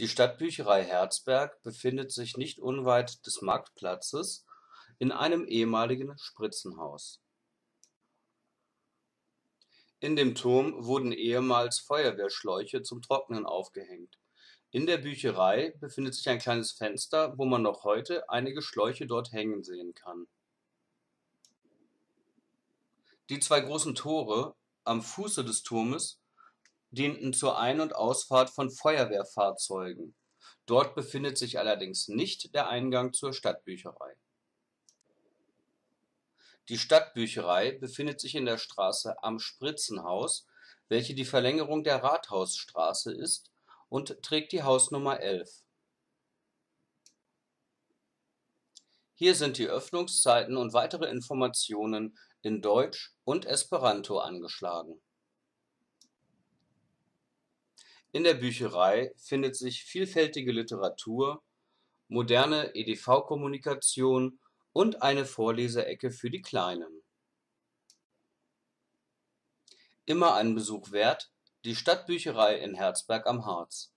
Die Stadtbücherei Herzberg befindet sich nicht unweit des Marktplatzes in einem ehemaligen Spritzenhaus. In dem Turm wurden ehemals Feuerwehrschläuche zum Trocknen aufgehängt. In der Bücherei befindet sich ein kleines Fenster, wo man noch heute einige Schläuche dort hängen sehen kann. Die zwei großen Tore am Fuße des Turmes dienten zur Ein und Ausfahrt von Feuerwehrfahrzeugen, dort befindet sich allerdings nicht der Eingang zur Stadtbücherei. Die Stadtbücherei befindet sich in der Straße Am Spritzenhaus, welche die Verlängerung der Rathausstraße ist und trägt die Hausnummer 11. Hier sind die Öffnungszeiten und weitere Informationen in Deutsch und Esperanto angeschlagen. In der Bücherei findet sich vielfältige Literatur, moderne EDV-Kommunikation und eine Vorleseecke für die Kleinen. Immer ein Besuch wert: die Stadtbücherei in Herzberg am Harz